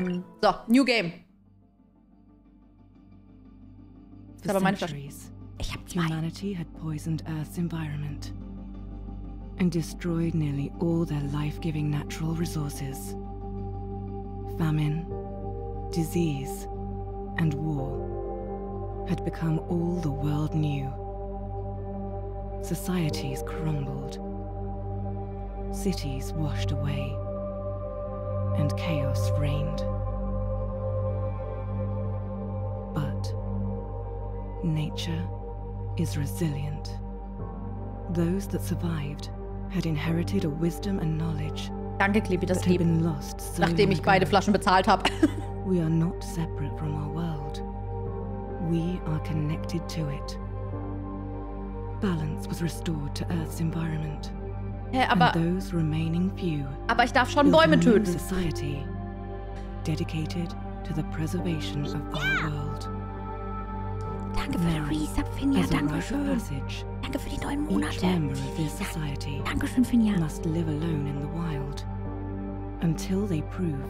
Ähm, so, New Game. Das ist aber meine Flasche. Ich hab zwei. Humanity had poisoned Earth's environment and destroyed nearly all their life-giving natural resources. Famine, disease, and war had become all the world knew. Societies crumbled, cities washed away, and chaos reigned. But nature is resilient. Those that survived had inherited a wisdom and knowledge Danke, das that had been lost so Nachdem ich beide. Flaschen bezahlt habe. We are not separate from our world. We are connected to it. Balance was restored to Earth's environment. Hä, aber, those remaining few aber ich darf schon Bäume töten. society dedicated to the preservation of our world. Danke für den Resub, Finja. Danke schön. passage, Danke für die neun each Monate. of this society Finja. must live alone in the wild until they prove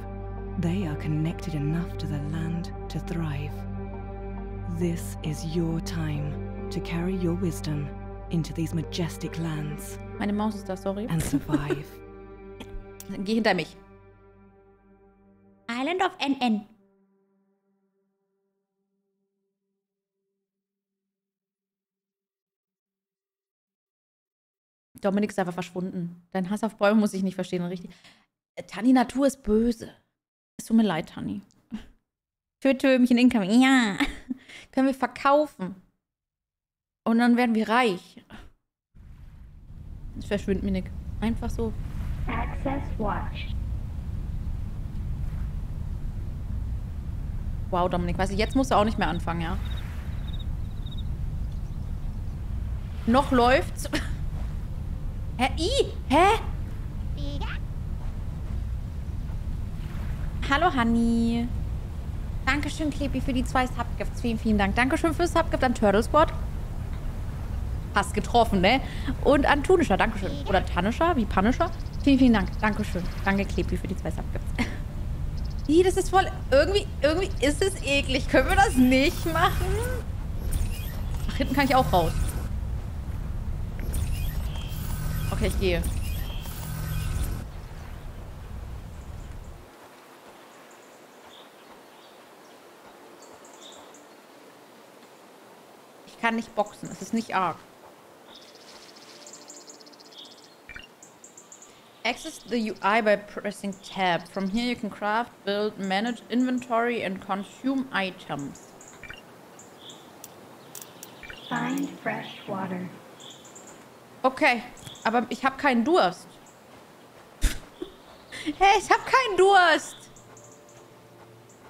they are connected enough to the land to thrive. This is your time to carry your wisdom into these majestic lands Meine Maus ist da, sorry. and survive. Geh hinter mich. Island of NN. Dominik ist einfach verschwunden. Dein Hass auf Bäume muss ich nicht verstehen, richtig? Äh, Tanni, Natur ist böse. Es tut mir leid, Tanni. Tötömchen incoming. Ja. Können wir verkaufen. Und dann werden wir reich. Es verschwindet mir nicht. Einfach so. Access watched. Wow, Dominik, weißt du, jetzt musst du auch nicht mehr anfangen, ja? Noch läuft's. Hä? I? Hä? Hallo, Honey. Dankeschön, Klebi, für die zwei Subgifts. Vielen, vielen Dank. Dankeschön fürs Subgift an Turtle Squad. Hast getroffen, ne? Und an Tunischer, Dankeschön. Oder Tanischer, wie Punisher. Vielen, vielen Dank. Dankeschön. Danke, Klebi, für die zwei Subgifts. Ih, das ist voll... Irgendwie, irgendwie ist es eklig. Können wir das nicht machen? Ach, hinten kann ich auch raus. Okay, ich gehe. Ich kann nicht boxen. Es ist nicht arg. Access the UI by pressing tab. From here you can craft, build, manage inventory and consume items. Find fresh water. Okay, aber ich habe keinen Durst. hey, ich habe keinen Durst.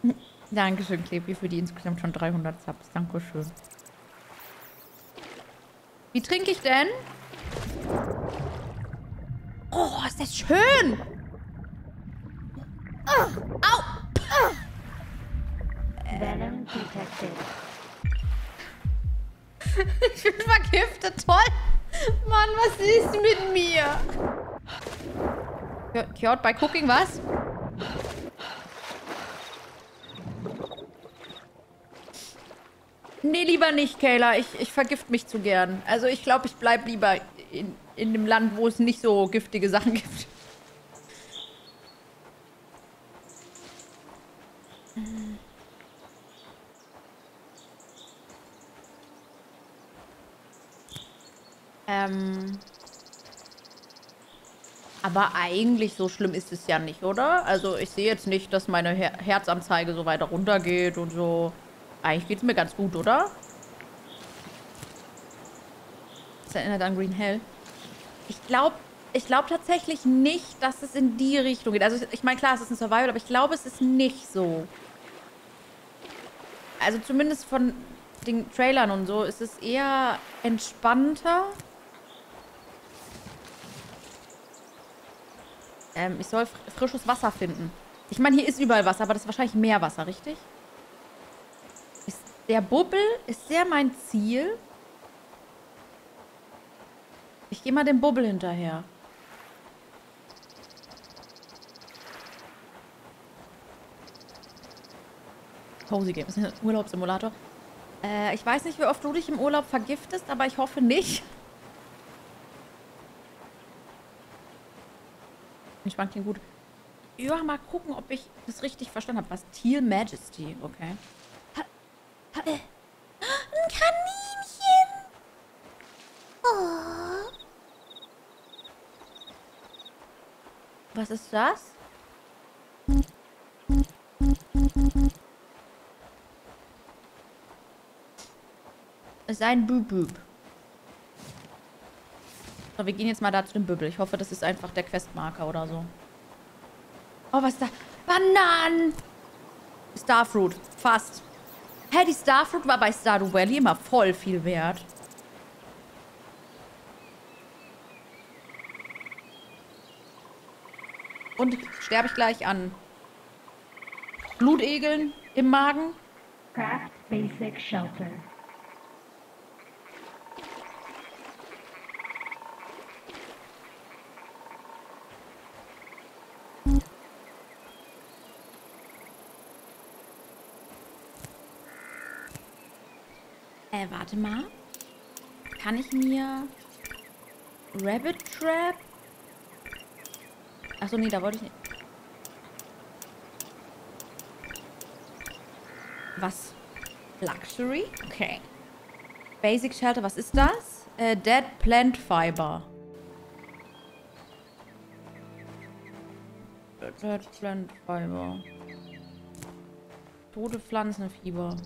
Dankeschön, Klebi, für die insgesamt schon 300 Subs. Dankeschön. Wie trinke ich denn? Oh, ist das schön. Ah, Au. Ah. Venom detected. Ich bin vergiftet. Toll. Mann, was ist mit mir? Cured by cooking, was? Nee, lieber nicht, Kayla. Ich, ich vergift mich zu gern. Also ich glaube, ich bleib lieber in, in dem Land, wo es nicht so giftige Sachen gibt. Ähm. Aber eigentlich so schlimm ist es ja nicht, oder? Also ich sehe jetzt nicht, dass meine Her Herzanzeige so weiter runtergeht und so. Eigentlich geht es mir ganz gut, oder? Das erinnert an Green Hell. Ich glaube ich glaub tatsächlich nicht, dass es in die Richtung geht. Also ich meine, klar, es ist ein Survival, aber ich glaube, es ist nicht so. Also zumindest von den Trailern und so ist es eher entspannter. Ähm, ich soll fr frisches Wasser finden. Ich meine, hier ist überall Wasser, aber das ist wahrscheinlich Meerwasser, richtig? Ist der Bubbel, ist der mein Ziel? Ich gehe mal dem Bubbel hinterher. Cozy Games, Urlaubssimulator. Äh, ich weiß nicht, wie oft du dich im Urlaub vergiftest, aber ich hoffe nicht. Entspannt klingt gut. Ja, mal gucken, ob ich das richtig verstanden habe. Was? Teal Majesty, okay. Ein Was ist das? Es ist ein Büb-Büb. So, wir gehen jetzt mal da zu dem Bübbel. Ich hoffe, das ist einfach der Questmarker oder so. Oh, was ist da? Bananen! Starfruit. Fast. Hä, die Starfruit war bei Stardew Valley immer voll viel wert. Und sterbe ich gleich an Blutegeln im Magen? Craft basic shelter. Äh, warte mal. Kann ich mir Rabbit Trap? Achso, nee, da wollte ich nicht. Was? Luxury? Okay. Basic Shelter, was ist das? Äh, Dead Plant Fiber. Dead Plant Fiber. Tote Pflanzenfieber.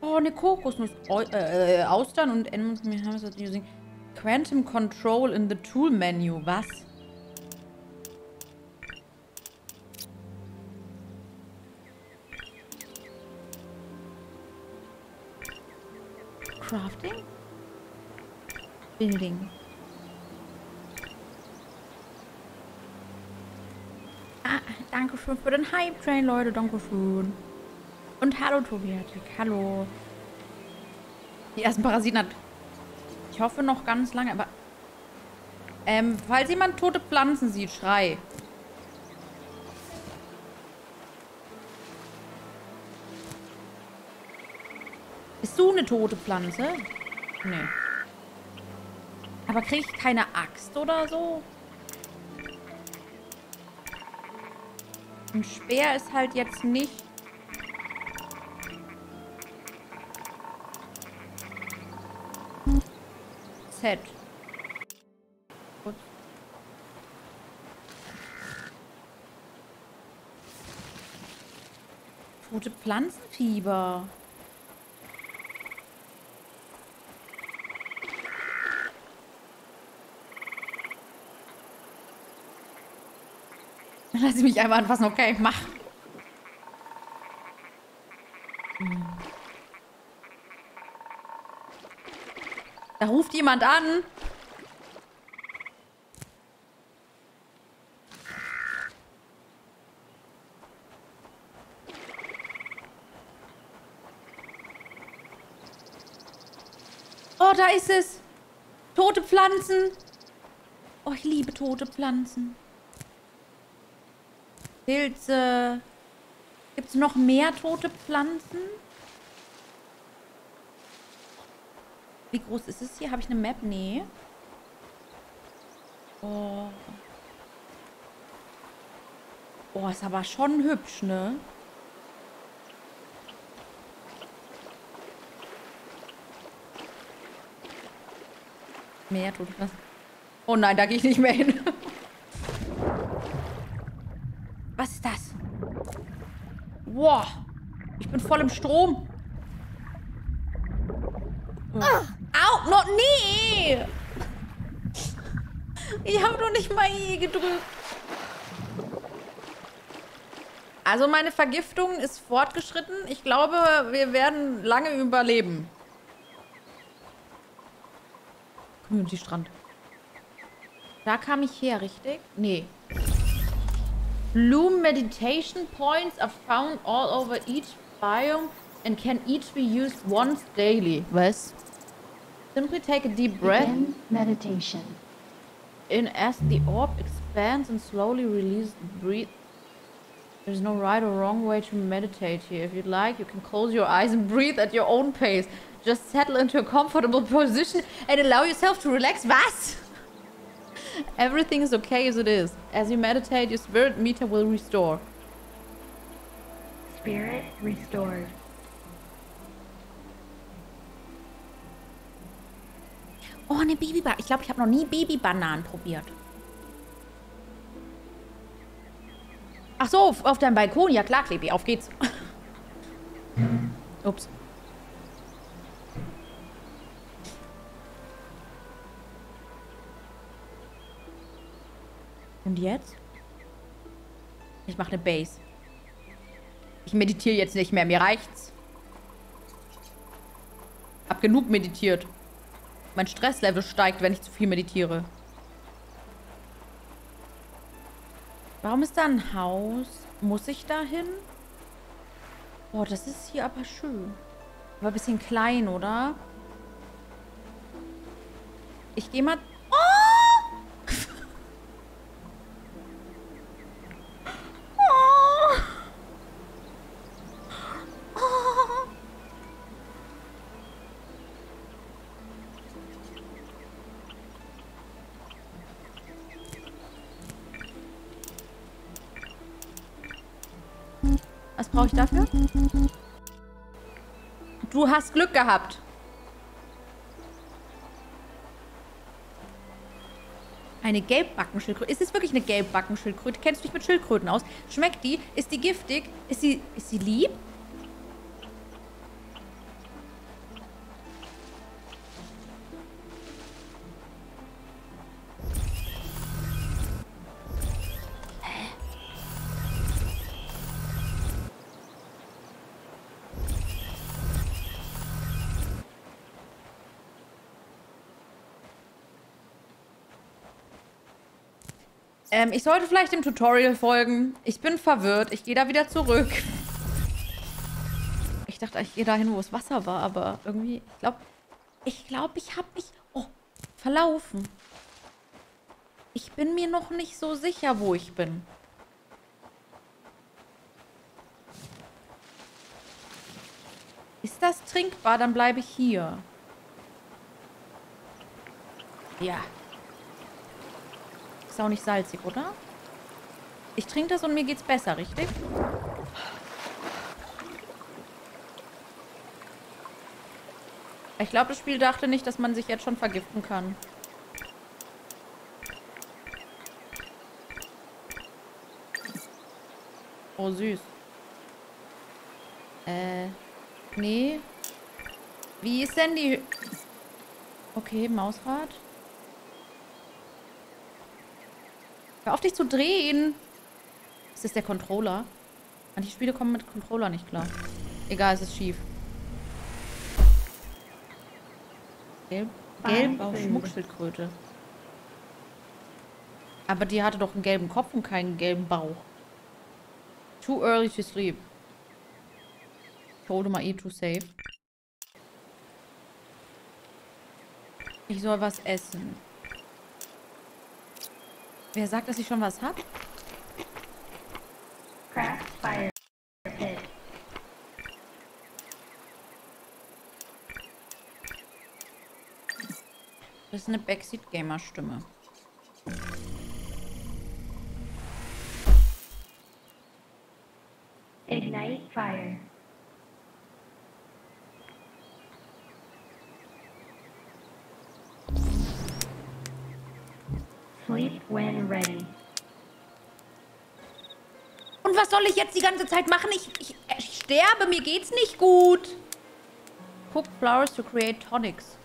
Oh, eine Kokosnuss. Äh, äh, Austern und using Quantum Control in the Tool Menu. Was? Crafting? Building. Ah, danke schön für den Hype Train, Leute. Danke schön. Und hallo, Tobiatik. Hallo. Die ersten Parasiten hat... Ich hoffe noch ganz lange, aber... Ähm, falls jemand tote Pflanzen sieht, schrei. Bist du eine tote Pflanze? Nee. Aber kriege ich keine Axt oder so? Ein Speer ist halt jetzt nicht... Z. Gut. Tote Pflanzenfieber. Lass ich mich einmal anfassen. Okay, mach. Da ruft jemand an. Oh, da ist es. Tote Pflanzen. Oh, ich liebe tote Pflanzen. Pilze. Gibt es noch mehr tote Pflanzen? Wie groß ist es hier? Habe ich eine Map? Nee. Oh. Oh, ist aber schon hübsch, ne? Mehr tut was. Oh nein, da gehe ich nicht mehr hin. Was ist das? Wow. Ich bin voll im Strom. Au, noch nee. Ich habe noch nicht mal I gedrückt. Also meine Vergiftung ist fortgeschritten. Ich glaube, wir werden lange überleben. Community-Strand. Da kam ich her, richtig? Nee. Bloom meditation points are found all over each biome and can each be used once daily. Was? Simply take a deep breath Begin meditation. In as the orb expands and slowly release breathe. There's no right or wrong way to meditate here. If you'd like, you can close your eyes and breathe at your own pace. Just settle into a comfortable position and allow yourself to relax. Was? Everything is okay as it is. As you meditate, your spirit meter will restore. Spirit restored. Oh, eine Babybanane. Ich glaube, ich habe noch nie Babybananen probiert. Ach so, auf, deinem Balkon. Ja klar, Klebi. Auf geht's. Ups. Und jetzt? Ich mache eine Base. Ich meditiere jetzt nicht mehr. Mir reicht's. Hab genug meditiert. Mein Stresslevel steigt, wenn ich zu viel meditiere. Warum ist da ein Haus? Muss ich da hin? Boah, das ist hier aber schön. Aber ein bisschen klein, oder? Ich gehe mal... ich dafür? Du hast Glück gehabt. Eine Gelbbackenschildkröte. Ist es wirklich eine Gelbbackenschildkröte? Kennst du dich mit Schildkröten aus? Schmeckt die? Ist die giftig? Ist sie, ist sie lieb? Ähm, ich sollte vielleicht dem Tutorial folgen. Ich bin verwirrt. Ich gehe da wieder zurück. Ich dachte, ich gehe dahin, wo es Wasser war, aber irgendwie, ich glaube, ich glaube, ich habe mich, oh, verlaufen. Ich bin mir noch nicht so sicher, wo ich bin. Ist das trinkbar? Dann bleibe ich hier. Ja. Ist auch nicht salzig, oder? Ich trinke das und mir geht's besser, richtig? Ich glaube, das Spiel dachte nicht, dass man sich jetzt schon vergiften kann. Oh, süß. Äh, nee. Wie ist denn die... Okay, Mausrad. Hör auf dich zu drehen. Ist das der Controller? Manche Spiele kommen mit Controller nicht klar. Egal, es ist schief. Gelb, gelb auf Schmuckschildkröte. Aber die hatte doch einen gelben Kopf und keinen gelben Bauch. Too early to sleep. Told mal eh to save. Ich soll was essen. Wer sagt, dass ich schon was hab? Cracked fire pit. Das ist eine Backseat-Gamer-Stimme. Was soll ich jetzt die ganze Zeit machen? Ich, ich, ich sterbe, mir geht's nicht gut. Cook flowers to create tonics.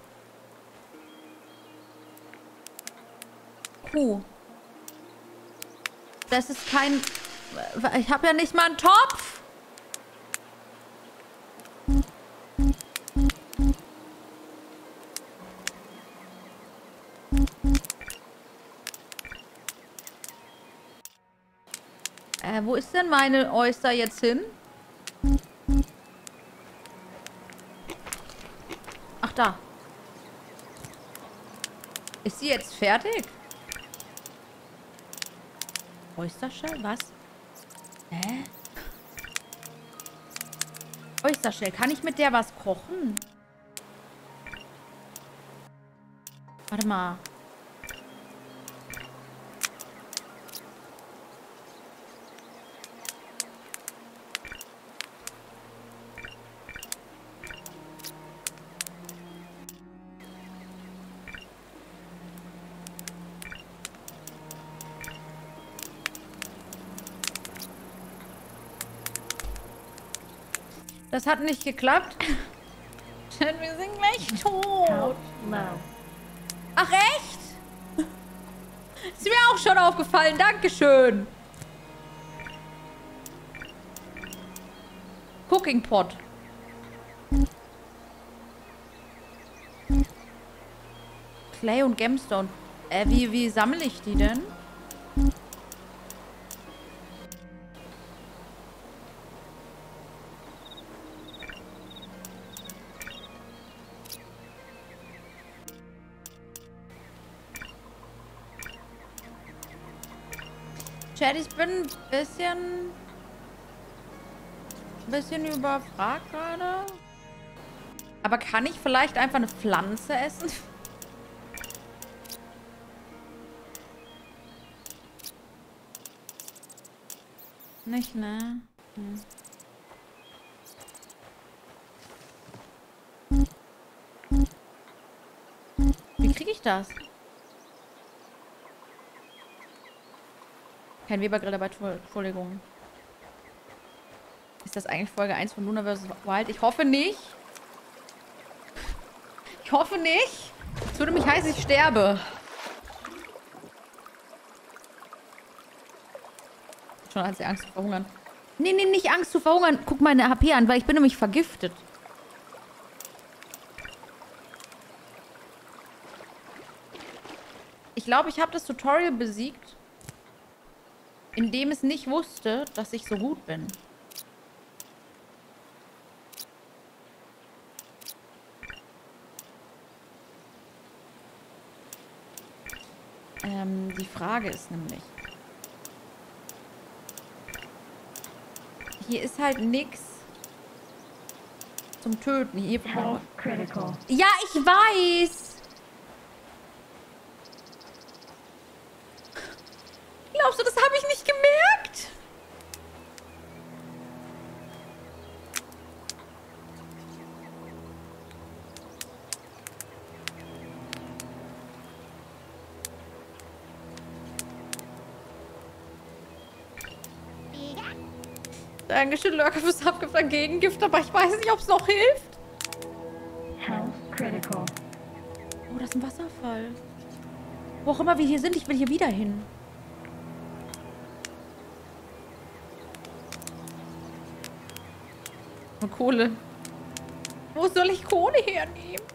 Kuh. Das ist kein... Ich habe ja nicht mal einen Topf. Wo ist denn meine Oyster jetzt hin? Ach, da. Ist sie jetzt fertig? Oystershell? Was? Hä? Oystershell. Kann ich mit der was kochen? Warte mal. Das hat nicht geklappt. Wir sind gleich tot. Ach echt? Ist mir auch schon aufgefallen. Dankeschön. Cooking Pot. Clay und Gemstone. Äh, wie, wie sammle ich die denn? Chat, ich bin ein bisschen... Ein bisschen überfragt gerade. Aber kann ich vielleicht einfach eine Pflanze essen? Nicht, ne? Hm. Wie kriege ich das? Kein Webergrill dabei, Entschuldigung. Ist das eigentlich Folge 1 von Luna vs. Wild? Ich hoffe nicht. Ich hoffe nicht. Es würde mich heißen, ich sterbe. Schon als die Angst zu verhungern. Nee, nee, nicht Angst zu verhungern. Guck meine HP an, weil ich bin nämlich vergiftet. Ich glaube, ich habe das Tutorial besiegt, indem es nicht wusste, dass ich so gut bin. Ähm, die Frage ist nämlich... Hier ist halt nichts zum Töten. Hier critical. ja, ich weiß. Dankeschön, Lurker, fürs Abgift an Gegengift, aber ich weiß nicht, ob es noch hilft. Oh, das ist ein Wasserfall. Wo auch immer wir hier sind, ich will hier wieder hin. Und Kohle. Wo soll ich Kohle hernehmen?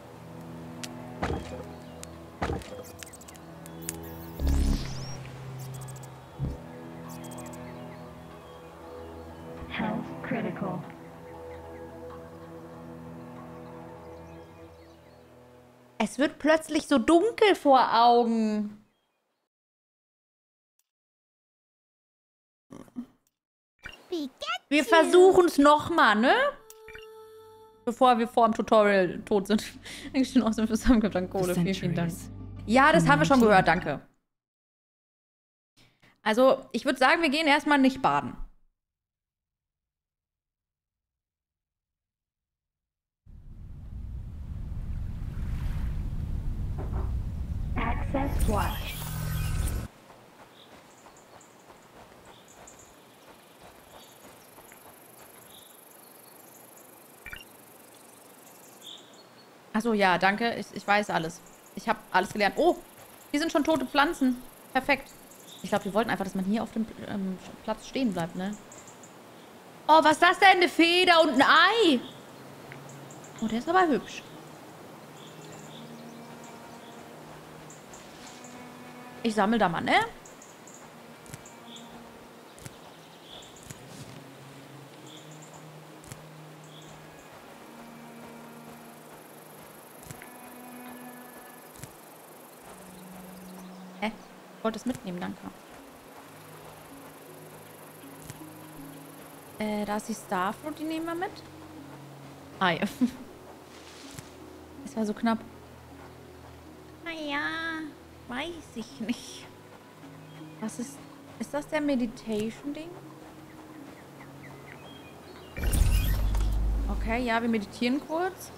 Wird plötzlich so dunkel vor Augen. Wir versuchen es nochmal, ne? Bevor wir vor dem Tutorial tot sind. Dankeschön aus dem Zusammenkunft an Kohle. Vielen, vielen Dank. Ja, das haben wir schon gehört, danke. Also, ich würde sagen, wir gehen erstmal nicht baden. Access watch. Achso, ja, danke. Ich, ich weiß alles. Ich habe alles gelernt. Oh, hier sind schon tote Pflanzen. Perfekt. Ich glaube, wir wollten einfach, dass man hier auf dem ähm, Platz stehen bleibt, ne? Oh, was ist das denn? Eine Feder und ein Ei. Oh, der ist aber hübsch. Ich sammle da mal, ne? Hä? Ich wollte es mitnehmen, danke. Äh, da ist die Starfruit, die nehmen wir mit. Ei. Es war so knapp. Naja, weiß ich nicht. Was ist... Ist das der Meditation-Ding? Okay, ja, wir meditieren kurz.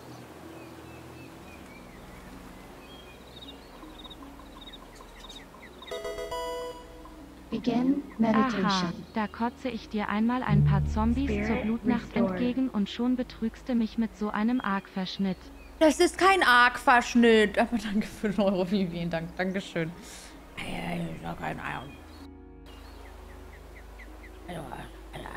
Begin Aha, meditation. da kotze ich dir einmal ein paar Zombies zur Spirit Blutnacht restored. entgegen und schon betrügst du mich mit so einem Argverschnitt. Das ist kein Arc-Verschnitt. Aber danke für den Euro. Vielen, vielen Dank. Dankeschön. Ey, ist doch kein Ei. Also, also.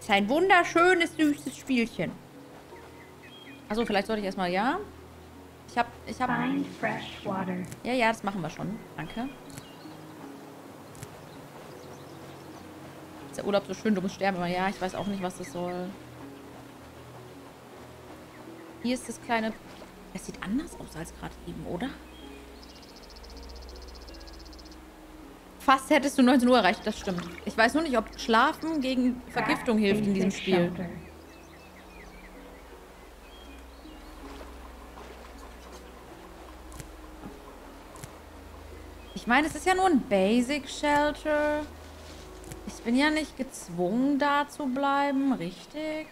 Ist ein wunderschönes, süßes Spielchen. Also vielleicht sollte ich erstmal, ja? Ich hab, ich hab... Ja, ja, das machen wir schon. Danke. Ist der Urlaub so schön, du musst sterben. Aber ja, ich weiß auch nicht, was das soll. Hier ist das kleine... Es sieht anders aus als gerade eben, oder? Fast hättest du 19 Uhr erreicht, das stimmt. Ich weiß nur nicht, ob Schlafen gegen Vergiftung hilft in diesem Spiel. Ich meine, es ist ja nur ein Basic Shelter. Ich bin ja nicht gezwungen, da zu bleiben, richtig?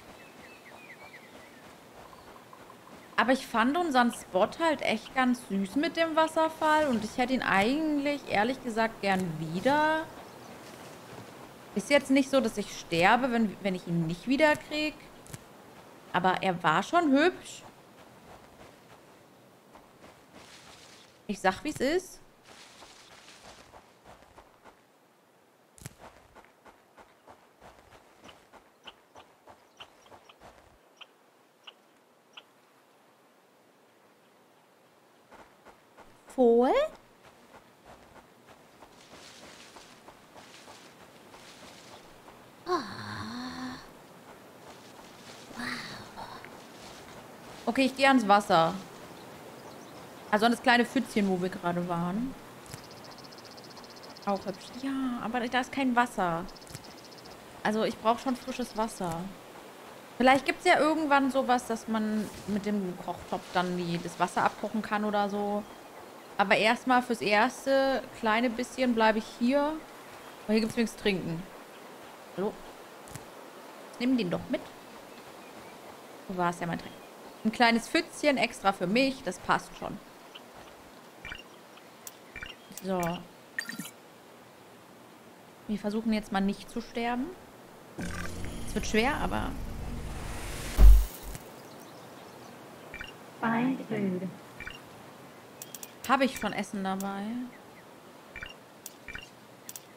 Aber ich fand unseren Spot halt echt ganz süß mit dem Wasserfall und ich hätte ihn eigentlich, ehrlich gesagt, gern wieder. Ist jetzt nicht so, dass ich sterbe, wenn, wenn ich ihn nicht wieder krieg. Aber er war schon hübsch. Ich sag, wie es ist. Voll? Okay, ich gehe ans Wasser. Also an das kleine Pfützchen, wo wir gerade waren. Auch hübsch. Ja, aber da ist kein Wasser. Also ich brauche schon frisches Wasser. Vielleicht gibt es ja irgendwann sowas, dass man mit dem Kochtopf dann die, das Wasser abkochen kann oder so. Aber erstmal fürs erste kleine bisschen bleibe ich hier. Weil hier gibt es nichts trinken. Hallo? Nimm den doch mit. Wo war es ja mein Trink? Ein kleines Pfützchen extra für mich. Das passt schon. So. Wir versuchen jetzt mal nicht zu sterben. Es wird schwer, aber Find food. Habe ich schon Essen dabei?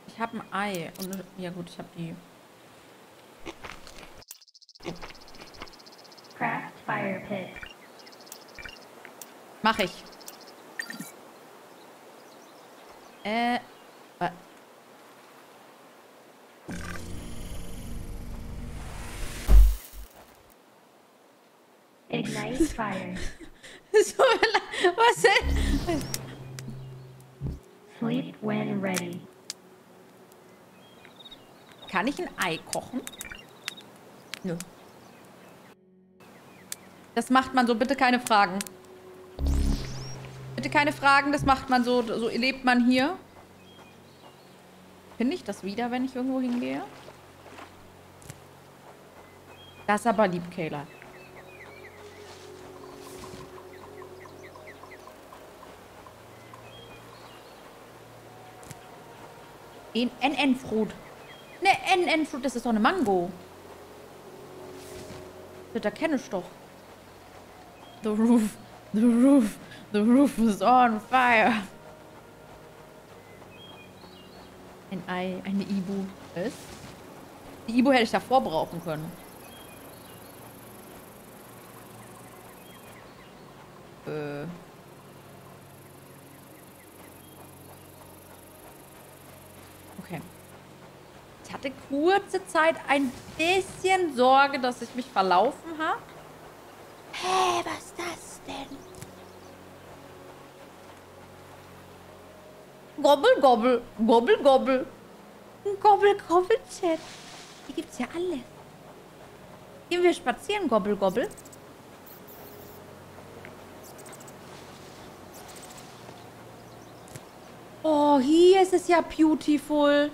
Ich habe ein Ei. Und, ja gut, ich habe die. Craft fire pit. Mach ich. Äh. Ignite fire. So, Was denn? Sleep when ready. Kann ich ein Ei kochen? Nö. Das macht man so. Bitte keine Fragen. Bitte keine Fragen. Das macht man so. So lebt man hier. Finde ich das wieder, wenn ich irgendwo hingehe? Das ist aber lieb, Kayla. Ein NN-Fruit. Ne, NN-Fruit, das ist doch eine Mango. Das erkenne ich doch. The roof, the roof, the roof is on fire. Ein Ei, eine Ibu. Was? Die Ibu hätte ich davor brauchen können. Äh. Ich hatte kurze Zeit ein bisschen Sorge, dass ich mich verlaufen habe. Hä, was ist das denn? Gobbel, Gobbel, Gobbel, Gobbel. Gobbel, Gobbel, Chat. Hier gibt's ja alles. Gehen wir spazieren, Gobbel, Gobbel. Oh, hier ist es ja beautiful.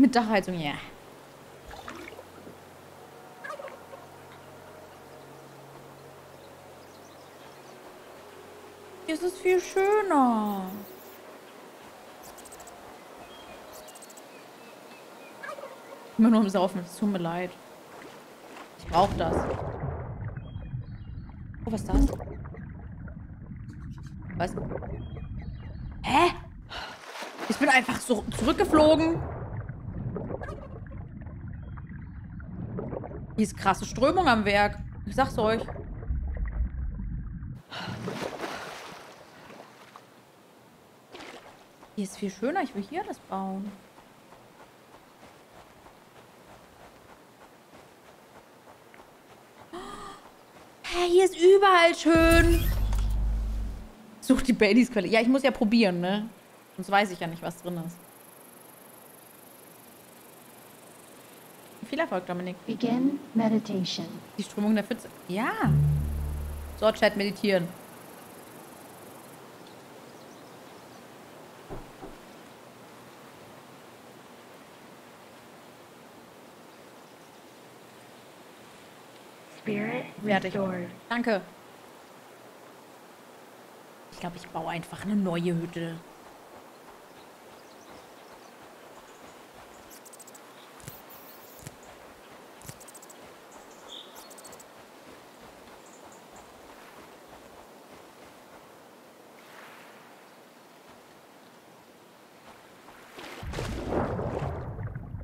Mit Dachheizung, ja. Hier ist es viel schöner. Immer nur im Saufen. Es tut mir leid. Ich brauche das. Oh, was ist das? Was? Hä? Ich bin einfach so zurückgeflogen. Hier ist krasse Strömung am Werk. Ich sag's euch. Hier ist viel schöner. Ich will hier das bauen. Hä, hier ist überall schön. Such die Baileys Quelle. Ja, ich muss ja probieren, ne? Sonst weiß ich ja nicht, was drin ist. Viel Erfolg, Dominik. Begin meditation. Die Strömung der Pfütze. Ja. So, Chat, meditieren. Spirit Fertig. Danke. Ich glaube, ich baue einfach eine neue Hütte.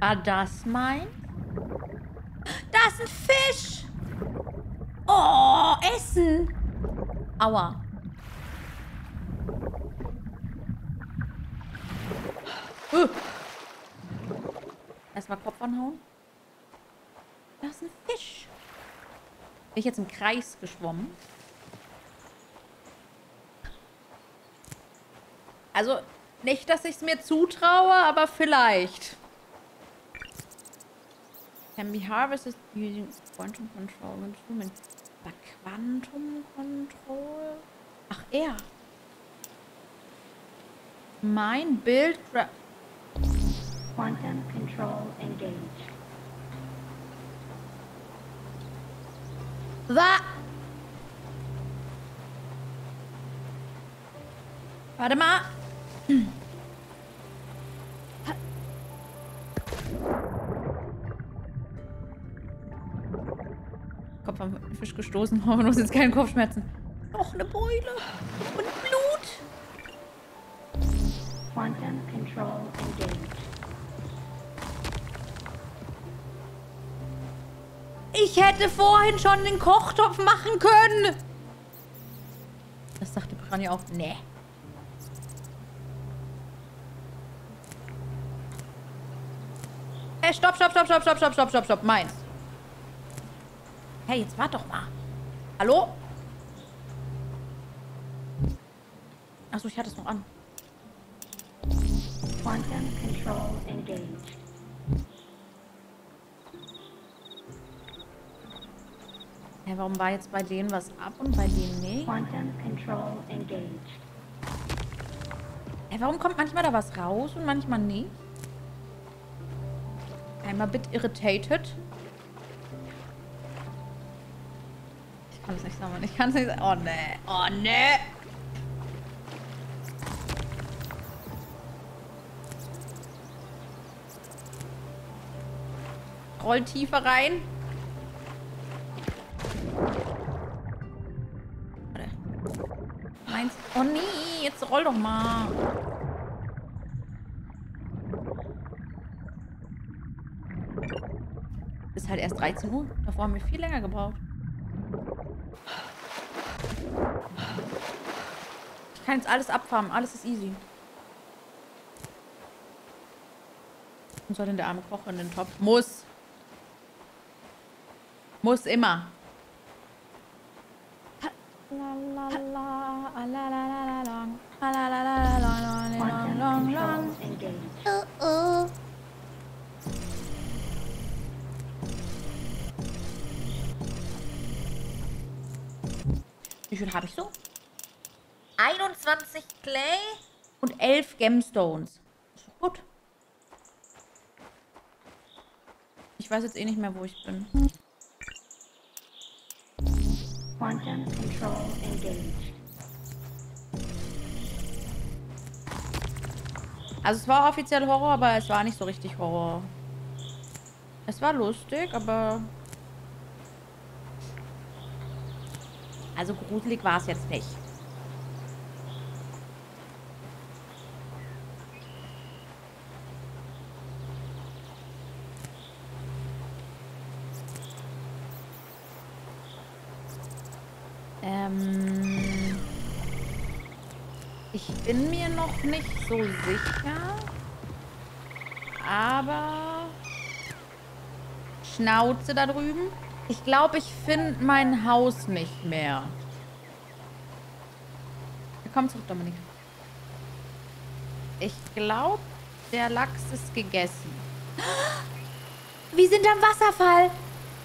War das mein? Da ist ein Fisch! Oh, Essen! Aua. Uh. Erstmal Kopf anhauen. Da ist ein Fisch. Bin ich jetzt im Kreis geschwommen? Also, nicht, dass ich es mir zutraue, aber vielleicht. Can be harvested using Quantum Control Instrument. Aber Quantum Control? Ach, er. Mein Bild... Quantum control engaged. Wa Warte mal. gestoßen. Oh, du hast jetzt keine Kopfschmerzen. Noch eine Beule. Und Blut. Quantum control engaged. Ich hätte vorhin schon den Kochtopf machen können. Das sagte Piranha auch. Nee. Hey, stopp, stopp, stopp, stopp, stopp, stopp, stopp, stopp, stopp. Meins. Hey, jetzt wart doch mal. Hallo? Achso, ich hatte es noch an. Quantum control engaged. Hä, warum war jetzt bei denen was ab und bei denen nicht? Quantum control engaged. Hä, warum kommt manchmal da was raus und manchmal nicht? Einmal bit irritated. Kann es nicht sagen. Ich kann es nicht sagen. Oh, ne. Oh, ne. Roll tiefer rein. Warte. Meins. Oh nee, jetzt roll doch mal. Ist halt erst 13 Uhr. Davor haben wir viel länger gebraucht. Ich kann jetzt alles abfarmen. Alles ist easy. Und soll denn der arme Koch in den Topf? Muss. Muss immer. Wie viel habe ich so? 21 Clay und 11 Gemstones. Ist doch gut. Ich weiß jetzt eh nicht mehr, wo ich bin. Quantum control engaged. Also es war offiziell Horror, aber es war nicht so richtig Horror. Es war lustig, aber... Also gruselig war es jetzt nicht. Ich bin mir noch nicht so sicher. Aber... Schnauze da drüben. Ich glaube, ich finde mein Haus nicht mehr. Komm zurück, Dominik. Ich glaube, der Lachs ist gegessen. Wir sind am Wasserfall.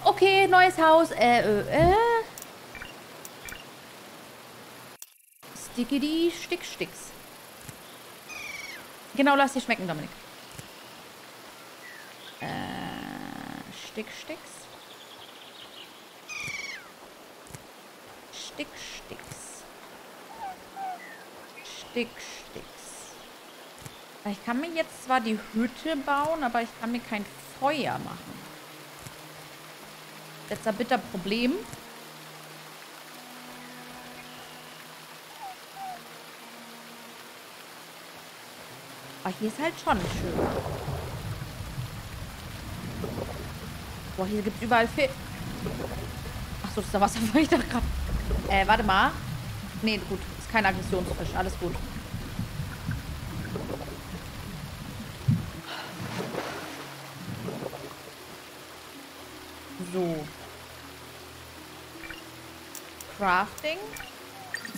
Okay, neues Haus. Äh, äh, äh. Stickidi, Stick, Sticks. Genau, lass dir schmecken, Dominik. Äh, Stick, Sticks. Stick, Sticks. Stick, Sticks. Ich kann mir jetzt zwar die Hütte bauen, aber ich kann mir kein Feuer machen. Jetzt ein bitter Problem. Aber hier ist halt schon schön. Boah, hier gibt es überall Fisch. Achso, das ist der Wasserfall. Ich dachte gerade. Äh, warte mal. Nee, gut. Ist kein Aggressionsfisch. Alles gut. So. Crafting.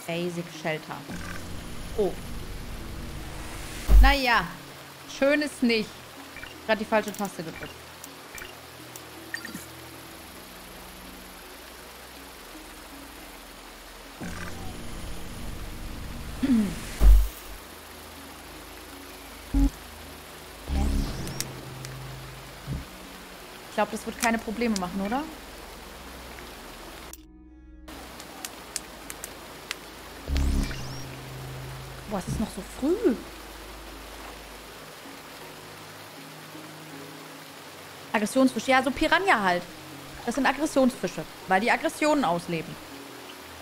Basic Shelter. Oh. Naja. Schön ist nicht. Gerade die falsche Taste gedrückt. Ich glaube, das wird keine Probleme machen, oder? Boah, es ist noch so früh. Aggressionsfische. Ja, so Piranha halt. Das sind Aggressionsfische, weil die Aggressionen ausleben.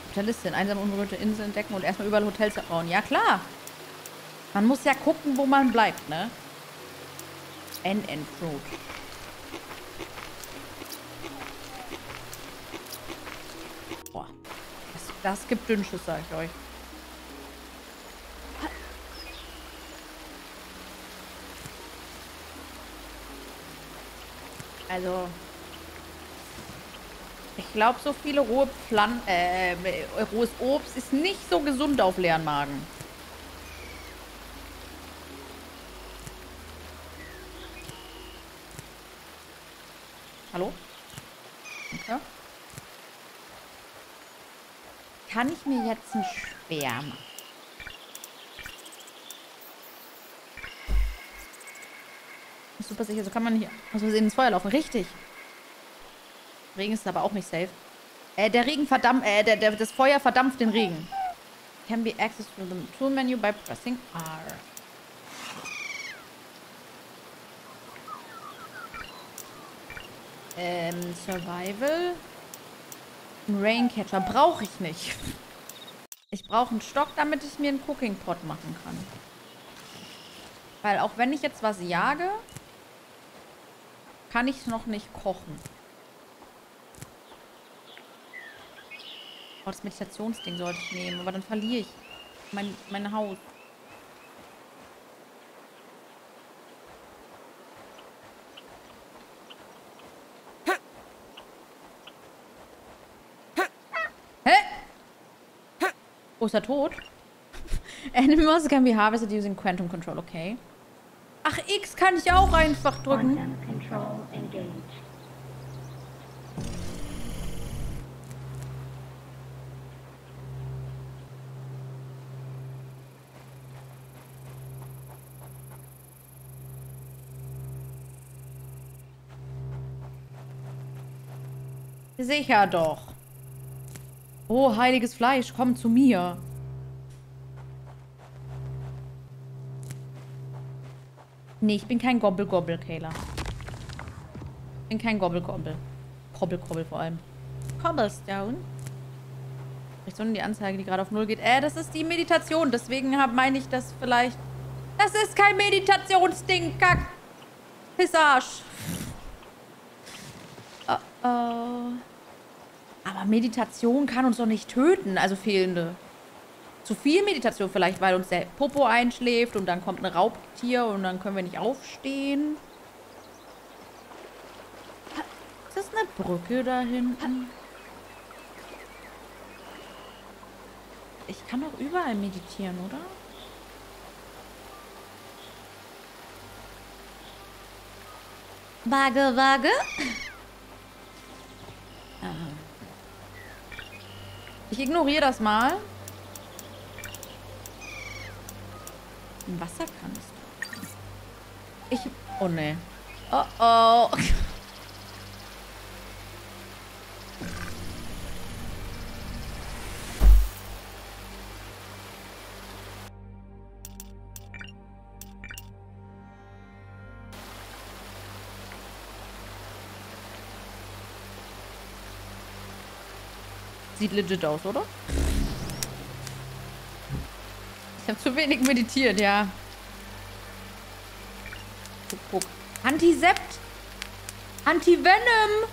Hotellistin, einsame unberührte Insel entdecken und erstmal überall Hotels bauen. Ja, klar. Man muss ja gucken, wo man bleibt, ne? And Fruit. Boah. Das, das gibt Dünnschiss, sag ich euch. Also. Ich glaube, so viele rohe Pflanzen, äh, rohes Obst ist nicht so gesund auf leeren Magen. Hallo? Okay. Kann ich mir jetzt ein Speer machen? Super sicher, so kann man nicht aus Versehen ins Feuer laufen. Richtig. Regen ist aber auch nicht safe. Äh, der Regen verdampft, äh, der, der, das Feuer verdampft den Regen. Can be accessed through the tool menu by pressing R. Ähm, Survival. Ein Raincatcher brauche ich nicht. Ich brauche einen Stock, damit ich mir einen Cooking Pot machen kann. Weil auch wenn ich jetzt was jage, kann ich noch nicht kochen. Oh, das Meditationsding sollte ich nehmen, aber dann verliere ich mein, mein Haus. Oh, ist er tot? Animals can be harvested using Quantum Control, okay. Ach, X kann ich auch einfach drücken. Sicher doch. Oh, heiliges Fleisch, komm zu mir. Nee, ich bin kein Gobbel-Gobbel, Kayla. Ich bin kein Gobbel-Gobbel. Kobbel-Kobbel vor allem. Cobblestone. Vielleicht so die Anzeige, die gerade auf Null geht. Äh, das ist die Meditation. Deswegen meine ich das vielleicht... Das ist kein Meditationsding, Kack. Pissarsch. Oh, oh. Aber Meditation kann uns doch nicht töten, also fehlende. Zu viel Meditation vielleicht, weil uns der Popo einschläft und dann kommt ein Raubtier und dann können wir nicht aufstehen. Ist das eine Brücke da hinten? Ich kann doch überall meditieren, oder? Wage, wage. Ich ignoriere das mal. Ein Wasserkanister. Ich... Oh, ne. Oh, oh. Sieht legit aus, oder? Ich habe zu wenig meditiert, ja. Guck, guck. Antisept. Antivenom.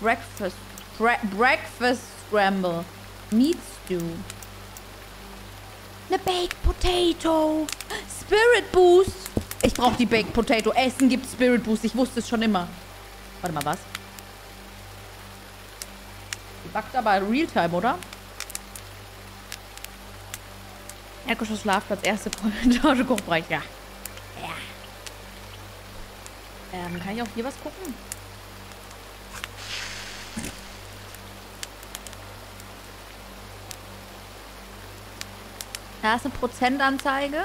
Breakfast. Bre Breakfast Scramble. Meat Stew. Eine Baked Potato. Spirit Boost. Ich brauche die Baked Potato. Essen gibt Spirit Boost. Ich wusste es schon immer. Warte mal, was? Die backt aber Realtime, oder? Erdgeschoss Schlafplatz, erste Etage Kochbereich, ja. Ja. Ähm, kann ich auch hier was gucken? Da ist eine Prozentanzeige.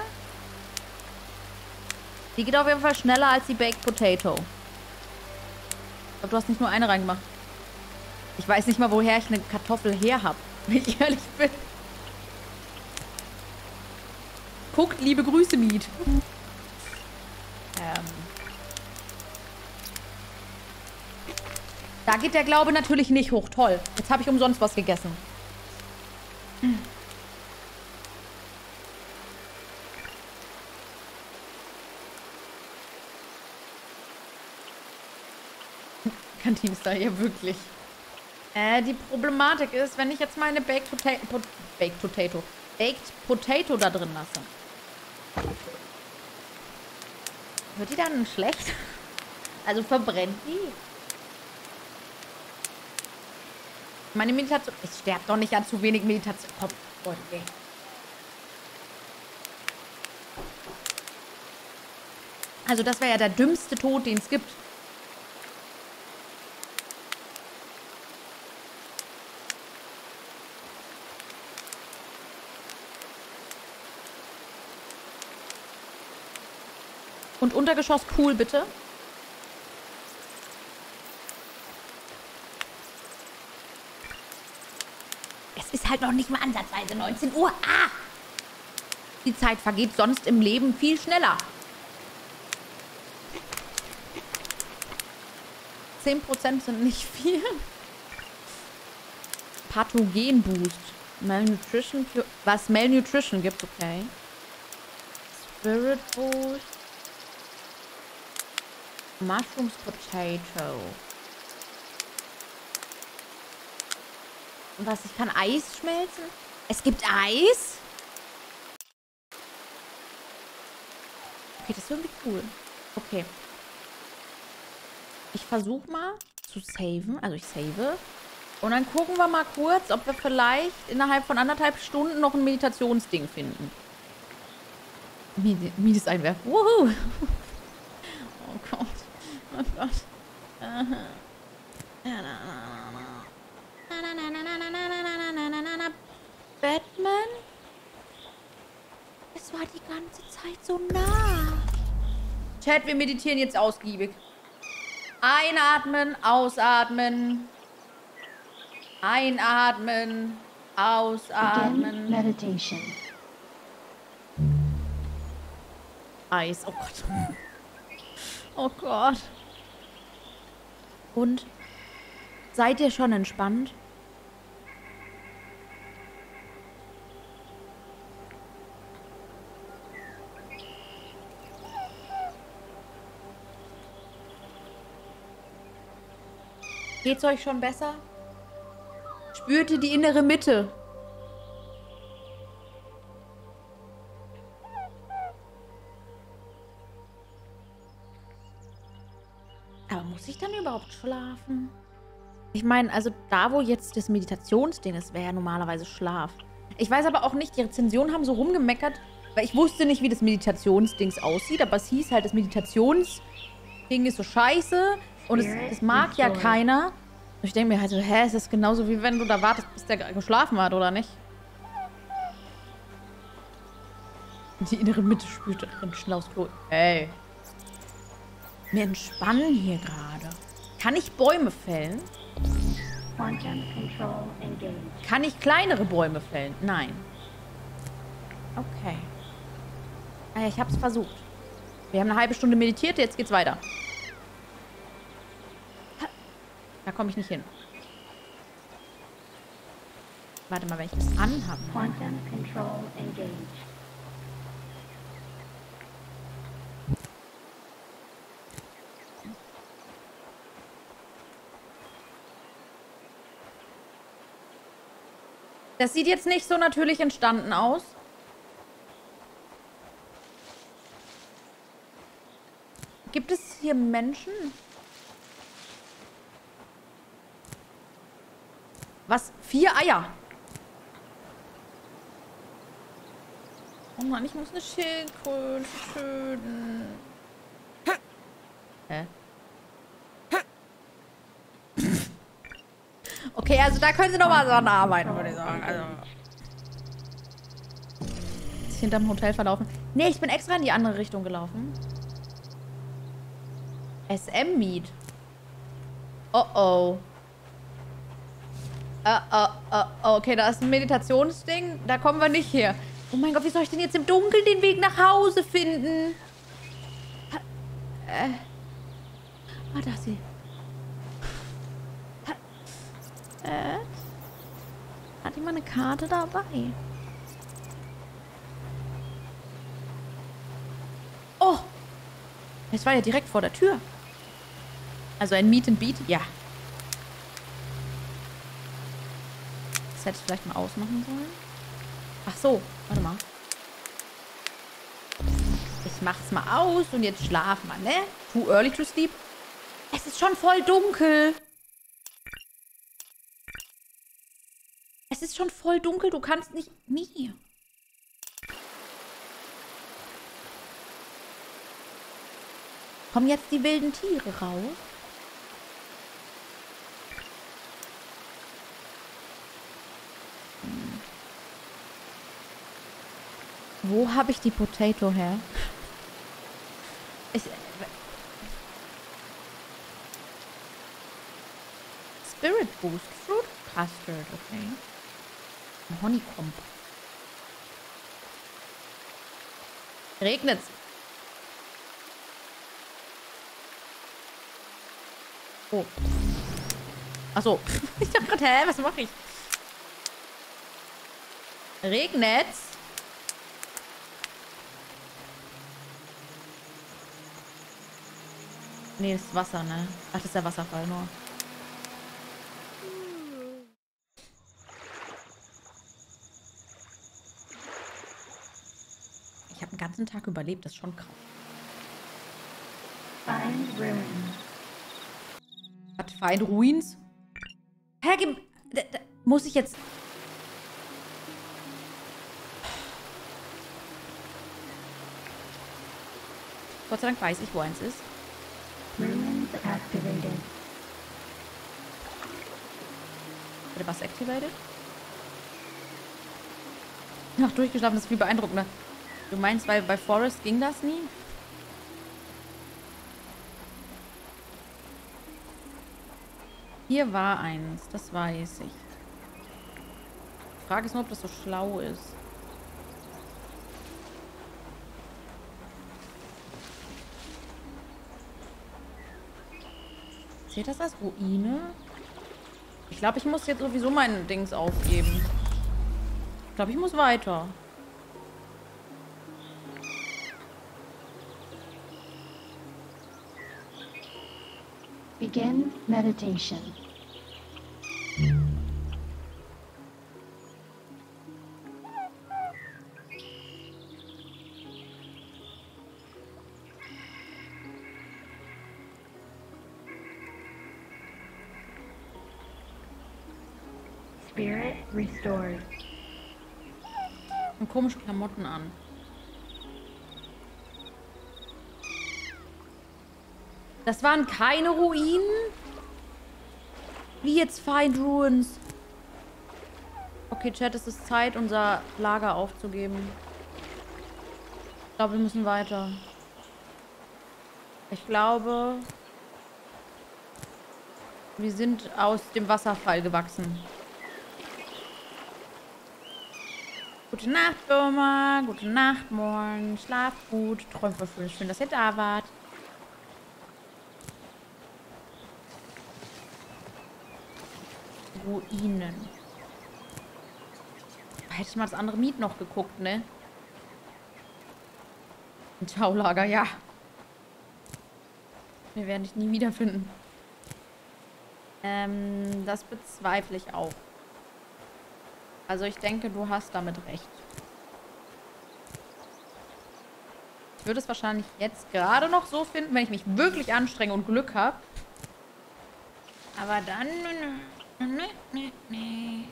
Die geht auf jeden Fall schneller als die Baked Potato. Ich glaube, du hast nicht nur eine reingemacht. Ich weiß nicht mal, woher ich eine Kartoffel her habe, wenn ich ehrlich bin. Guckt, liebe Grüße, Miet. Ähm. Da geht der Glaube natürlich nicht hoch. Toll. Jetzt habe ich umsonst was gegessen. Kantine-Style, ja wirklich. Äh, die Problematik ist, wenn ich jetzt meine Baked Potato, po Baked Potato, Baked Potato da drin lasse. Wird die dann schlecht? Also verbrennt die? Meine Meditation... Ich sterbe doch nicht an zu wenig Meditation. Komm, Leute, geh. Also das wäre ja der dümmste Tod, den es gibt. Und Untergeschoss cool, bitte. Es ist halt noch nicht mal ansatzweise 19 Uhr. Ah! Die Zeit vergeht sonst im Leben viel schneller. 10% sind nicht viel. Pathogen-Boost. Malnutrition. Was Malnutrition gibt, okay. Spirit Boost. Mushrooms Potato. Und was? Ich kann Eis schmelzen? Es gibt Eis? Okay, das ist irgendwie cool. Okay. Ich versuche mal zu saven. Also ich save. Und dann gucken wir mal kurz, ob wir vielleicht innerhalb von anderthalb Stunden noch ein Meditationsding finden. Miedes einwerfen. Wuhu! Oh Gott. Batman? Es war die ganze Zeit so nah. Chat, wir meditieren jetzt ausgiebig. Einatmen, ausatmen. Einatmen, ausatmen. Begin meditation. Eis, oh Gott. Oh Gott. Und? Seid ihr schon entspannt? Geht's euch schon besser? Spürt ihr die innere Mitte? Schlafen? Ich meine, also da, wo jetzt das Meditationsding ist, wäre ja normalerweise Schlaf. Ich weiß aber auch nicht, die Rezensionen haben so rumgemeckert, weil ich wusste nicht, wie das Meditationsdings aussieht, aber es hieß halt, das Meditationsding ist so scheiße und es, es mag ja keiner. Und ich denke mir halt so, hä, ist das genauso wie wenn du da wartest, bis der geschlafen hat, oder nicht? Die innere Mitte spürt drin, schnell aufs Klo. Ey. Wir entspannen hier gerade. Kann ich Bäume fällen? Quantum control engaged. Kann ich kleinere Bäume fällen? Nein. Okay. Ah, Ich hab's versucht. Wir haben eine halbe Stunde meditiert, jetzt geht's weiter. Da komme ich nicht hin. Warte mal, wenn ich das anhabe. Quantum control engaged. Das sieht jetzt nicht so natürlich entstanden aus. Gibt es hier Menschen? Was? Vier Eier? Oh Mann, ich muss eine Schildkröte töten. Hä? Okay, also da können sie noch mal dran arbeiten, würde ich sagen. Also. Ist hinterm Hotel verlaufen? Nee, ich bin extra in die andere Richtung gelaufen. SM-Meet. Oh oh. Uh, uh, uh, okay, da ist ein Meditationsding. Da kommen wir nicht her. Oh mein Gott, wie soll ich denn jetzt im Dunkeln den Weg nach Hause finden? Äh. Ah, da ist sie. Ha, äh. Jemand eine Karte dabei? Oh! Es war ja direkt vor der Tür. Also ein Meet and Beat? Ja. Das hätte ich vielleicht mal ausmachen sollen. Ach so, warte mal. Ich mach's mal aus und jetzt schlaf mal, ne? Too early to sleep. Es ist schon voll dunkel. Es schon voll dunkel, du kannst nicht... Nie. Kommen jetzt die wilden Tiere raus? Hm. Wo habe ich die Potato her? Ich, Spirit Boost. Fruit Custard, okay. Honeycomb. Regnet's? Oh. Achso. Ich hab grad, hä, was mache ich? Regnet's? Nee, das ist Wasser, ne? Ach, das ist der Wasserfall nur. Ich habe den ganzen Tag überlebt, das ist schon krass. Find ruins. Hat Find Ruins? Hä, gib... Muss ich jetzt... Gott sei Dank weiß ich, wo eins ist. Ruins activated. Wurde was activated? Ach, durchgeschlafen, das ist viel beeindruckender. Du meinst, weil bei Forest ging das nie? Hier war eins, das weiß ich. Die Frage ist nur, ob das so schlau ist. Zählt das als Ruine? Ich glaube, ich muss jetzt sowieso mein Dings aufgeben. Ich glaube, ich muss weiter. Begin meditation. Spirit restored. Und komische Klamotten an. Das waren keine Ruinen? Wie jetzt Find Ruins? Okay, Chat, es ist Zeit, unser Lager aufzugeben. Ich glaube, wir müssen weiter. Ich glaube, wir sind aus dem Wasserfall gewachsen. Gute Nacht, Birma. Gute Nacht, morgen. Schlaf gut. Träumt was. Schön, dass ihr da wart. Ruinen. Hätte ich mal das andere Miet noch geguckt, ne? Ein Taulager, ja. Wir werden dich nie wiederfinden. Ähm, das bezweifle ich auch. Also ich denke, du hast damit recht. Ich würde es wahrscheinlich jetzt gerade noch so finden, wenn ich mich wirklich anstrenge und Glück habe. Aber dann... Nee, nee, nee.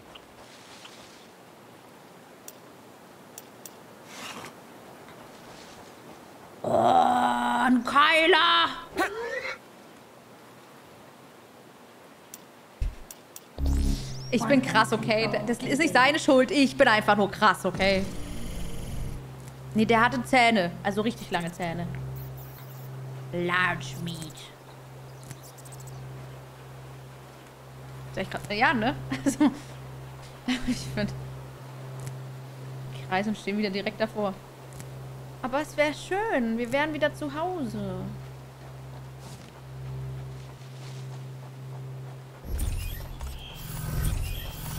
Oh, ein Keiler! Ich bin krass, okay? Das ist nicht seine Schuld. Ich bin einfach nur krass, okay? Nee, der hatte Zähne. Also richtig lange Zähne. Large Meat. Ja, ne? Also, ich finde... Die Kreisen stehen wieder direkt davor. Aber es wäre schön. Wir wären wieder zu Hause.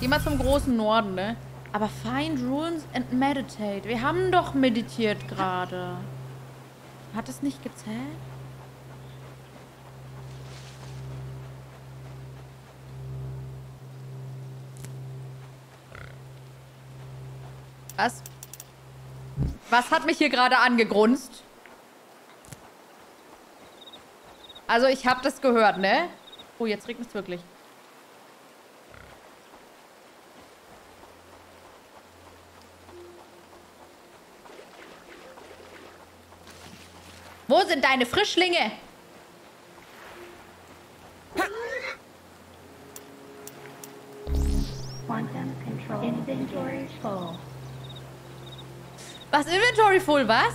Geh mal zum großen Norden, ne? Aber find ruins and meditate. Wir haben doch meditiert gerade. Hat es nicht gezählt? Was? Was hat mich hier gerade angegrunzt? Also ich habe das gehört, ne? Oh, jetzt regnet es wirklich. Wo sind deine Frischlinge? Full, was?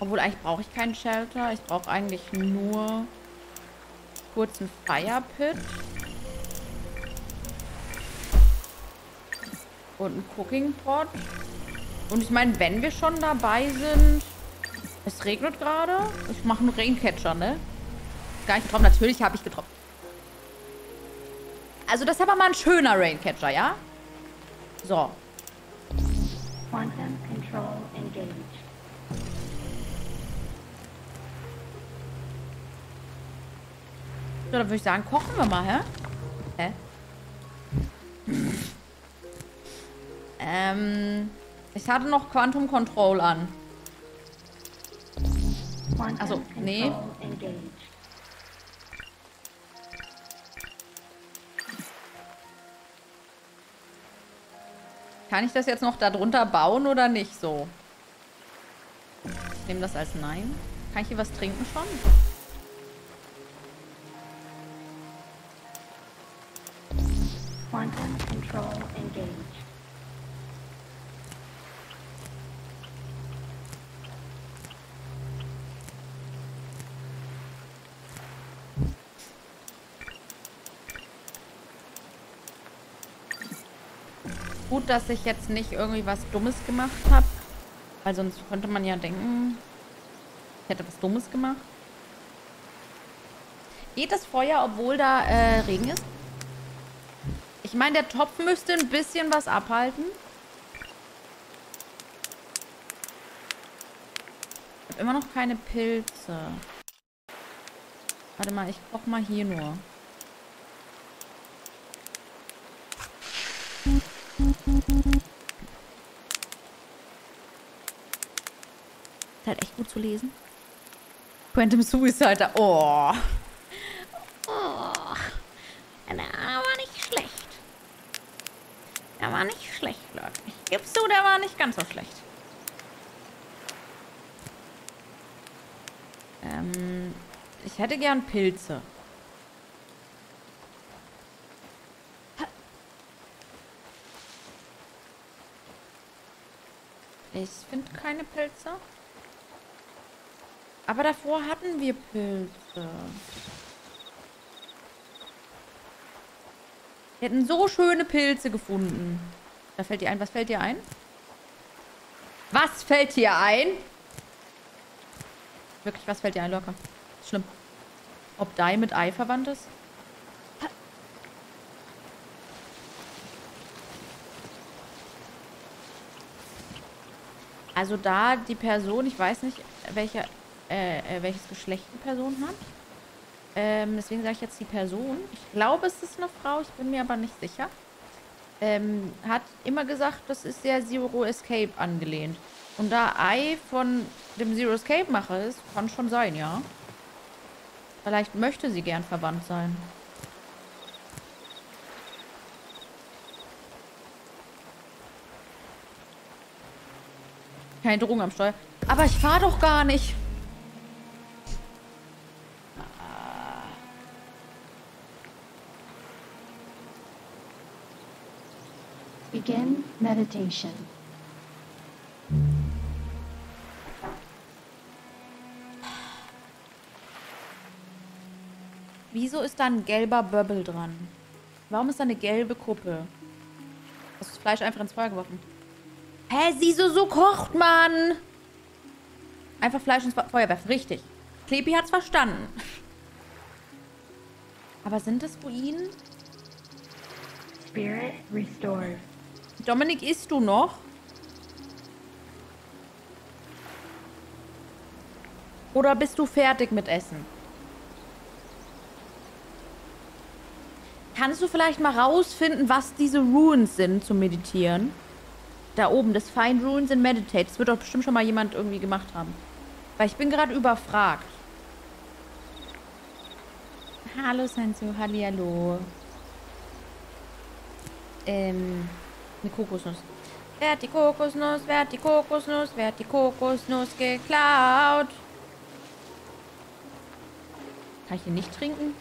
Obwohl, eigentlich brauche ich keinen Shelter. Ich brauche eigentlich nur kurzen Fire Pit. Und ein Cooking Pot. Und ich meine, wenn wir schon dabei sind... Es regnet gerade. Ich mache einen Raincatcher, ne? Gar nicht getroffen. Natürlich habe ich getroffen. Also das ist aber mal ein schöner Raincatcher, ja? So. Quantum control engaged. So, dann würde ich sagen, kochen wir mal, hä? Hä? ähm, ich hatte noch Quantum Control an. Quantum Also, nee. engaged. Kann ich das jetzt noch darunter bauen oder nicht so? Ich nehme das als Nein. Kann ich hier was trinken schon? Dass ich jetzt nicht irgendwie was Dummes gemacht habe. Weil sonst könnte man ja denken, ich hätte was Dummes gemacht. Geht das Feuer, obwohl da äh, Regen ist? Ich meine, der Topf müsste ein bisschen was abhalten. Ich habe immer noch keine Pilze. Warte mal, ich koche mal hier nur. Gut zu lesen. Quantum Suicide. Oh. Oh. Der war nicht schlecht. Der war nicht schlecht, Leute. Ich gib's zu, der war nicht ganz so schlecht. Ähm, ich hätte gern Pilze. Ich finde keine Pilze. Aber davor hatten wir Pilze. Wir hätten so schöne Pilze gefunden. Da fällt dir ein. Was fällt dir ein? Was fällt dir ein? Wirklich, was fällt dir ein, locker? Schlimm. Ob Dai mit Ei verwandt ist? Also da die Person, ich weiß nicht, welche, äh, äh, welches Geschlecht die Person hat. Ähm, deswegen sage ich jetzt die Person. Ich glaube, es ist eine Frau, ich bin mir aber nicht sicher. Ähm, hat immer gesagt, das ist sehr Zero Escape angelehnt. Und da Ei von dem Zero Escape Macher ist, kann schon sein, ja. Vielleicht möchte sie gern verwandt sein. Keine Drogen am Steuer. Aber ich fahre doch gar nicht. Begin meditation. Wieso ist da ein gelber Bubble dran? Warum ist da eine gelbe Kuppe? Hast du das Fleisch einfach ins Feuer geworfen? Hä, siehst so kocht man? Einfach Fleisch ins Feuer werfen, richtig. Klepi hat's verstanden. Aber sind es Ruinen? Spirit restored. Dominik, isst du noch? Oder bist du fertig mit Essen? Kannst du vielleicht mal rausfinden, was diese Runes sind zum Meditieren? Da oben, das Find Runes and Meditate. Das wird doch bestimmt schon mal jemand irgendwie gemacht haben. Weil ich bin gerade überfragt. Hallo Sensu, hallihallo. Ähm, eine Kokosnuss. Wer hat die Kokosnuss? Wer hat die Kokosnuss? Wer hat die Kokosnuss geklaut? Kann ich die nicht trinken?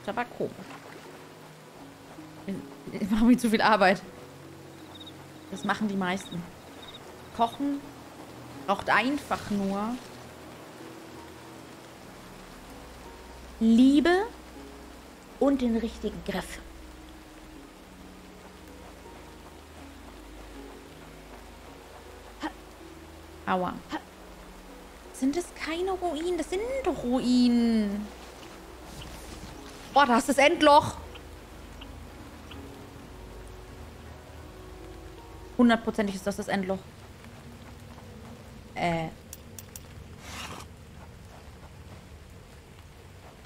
Ist aber komisch. Ich mache mir zu viel Arbeit. Das machen die meisten. Kochen braucht einfach nur Liebe und den richtigen Griff. Aua. Sind es keine Ruinen? Das sind Ruinen. Boah, da ist das Endloch. Hundertprozentig ist das das Endloch. Äh.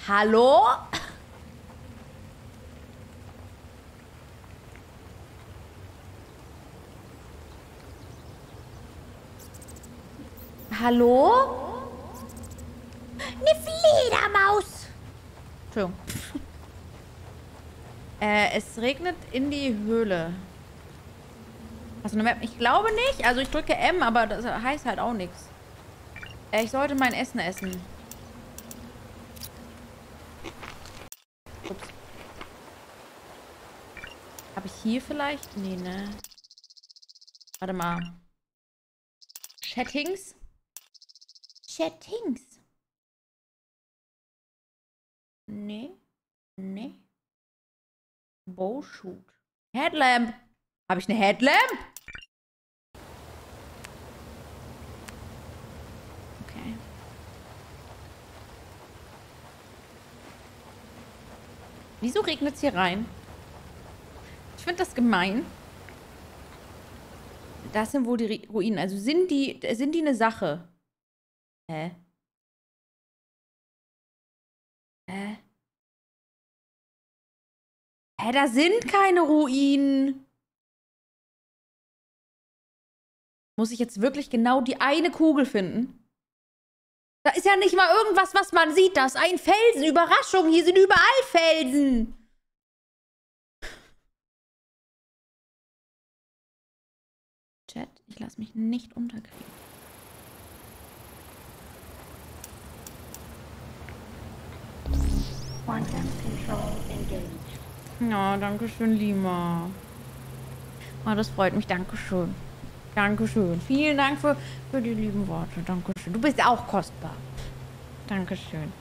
Hallo? Hallo? Eine Fledermaus. Entschuldigung. äh, es regnet in die Höhle. Hast du eine Map? Ich glaube nicht. Also ich drücke M, aber das heißt halt auch nichts. Äh, ich sollte mein Essen essen. Ups. Habe ich hier vielleicht? Nee, ne? Warte mal. Chattings? Chattings? Nee. Nee. Bowshoot. Headlamp. Habe ich eine Headlamp? Okay. Wieso regnet es hier rein? Ich finde das gemein. Das sind wohl die Ruinen. Also sind die, sind die eine Sache? Hä? Hä? Hä, da sind keine Ruinen. Muss ich jetzt wirklich genau die eine Kugel finden? Da ist ja nicht mal irgendwas, was man sieht. Da ist ein Felsen. Überraschung, hier sind überall Felsen. Chat, ich lasse mich nicht unterkriegen. Quantum control engaged. Ja, danke schön, Lima. Oh, das freut mich. Dankeschön. Dankeschön. Vielen Dank für, für die lieben Worte. Dankeschön. Du bist auch kostbar. Dankeschön.